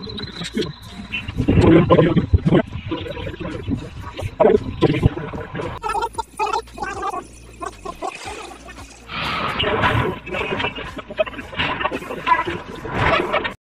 Gracias.